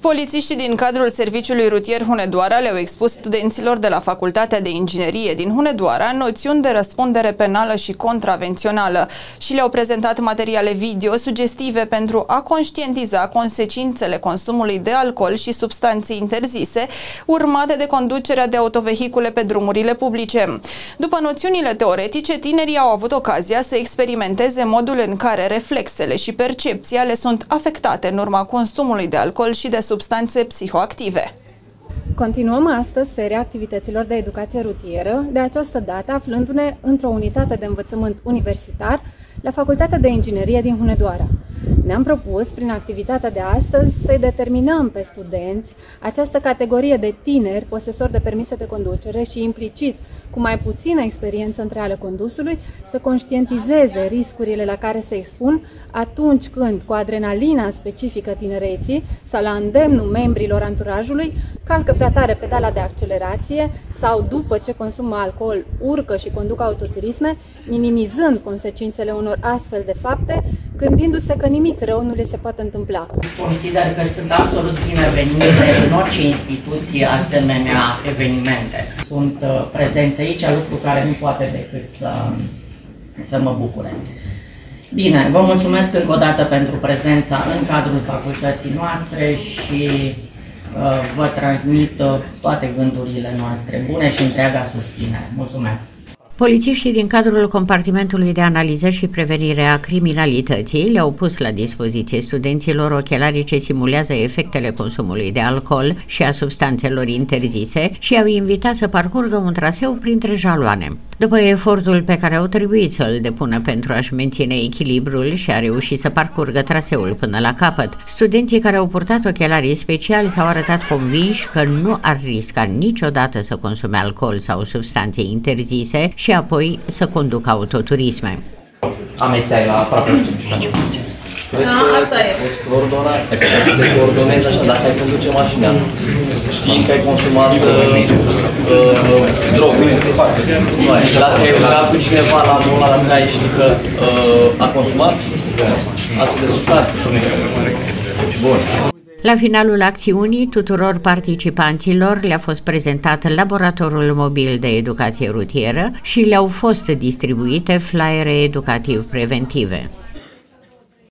Polițiștii din cadrul Serviciului Rutier Hunedoara le-au expus studenților de la Facultatea de Inginerie din Hunedoara noțiuni de răspundere penală și contravențională și le-au prezentat materiale video sugestive pentru a conștientiza consecințele consumului de alcool și substanțe interzise, urmate de conducerea de autovehicule pe drumurile publice. După noțiunile teoretice, tinerii au avut ocazia să experimenteze modul în care reflexele și percepția le sunt afectate în urma consumului de alcool și de substanțe psihoactive. Continuăm astăzi seria activităților de educație rutieră, de această dată aflându-ne într-o unitate de învățământ universitar la Facultatea de Inginerie din Hunedoara. Ne-am propus, prin activitatea de astăzi, să-i determinăm pe studenți, această categorie de tineri, posesori de permise de conducere și implicit cu mai puțină experiență între ale condusului, să conștientizeze riscurile la care se expun atunci când, cu adrenalina specifică tinereții sau la îndemnul membrilor anturajului, calcă prea tare pedala de accelerație sau, după ce consumă alcool, urcă și conduc autoturisme, minimizând consecințele unor astfel de fapte, gândindu-se că nimic rău nu le se poate întâmpla. Consider că sunt absolut binevenite în orice instituție asemenea evenimente. Sunt uh, prezenți aici, lucru care nu poate decât să, să mă bucure. Bine, vă mulțumesc încă o dată pentru prezența în cadrul facultății noastre și uh, vă transmit uh, toate gândurile noastre bune și întreaga susținere. Mulțumesc! Polițiștii din cadrul compartimentului de analiză și prevenire a criminalității le-au pus la dispoziție studenților ochelarii ce simulează efectele consumului de alcool și a substanțelor interzise și au invitat să parcurgă un traseu printre jaloane. După efortul pe care au trebuit să-l depună pentru a-și menține echilibrul și a reușit să parcurgă traseul până la capăt, studenții care au purtat ochelarii speciali s-au arătat convinși că nu ar risca niciodată să consume alcool sau substanțe interzise și apoi să conducă autoturisme. Amețeai la aproape Da, asta e. Poți coordona, să te coordonezi așa, dacă ai conduce mașina, știi că ai consumat uh, uh, droguri. Nu, adică dacă era cu cineva la ăla la care știi că uh, a consumat, astfel de substanțe. Bun. La finalul acțiunii, tuturor participanților le-a fost prezentat laboratorul mobil de educație rutieră și le-au fost distribuite flyere educativ preventive.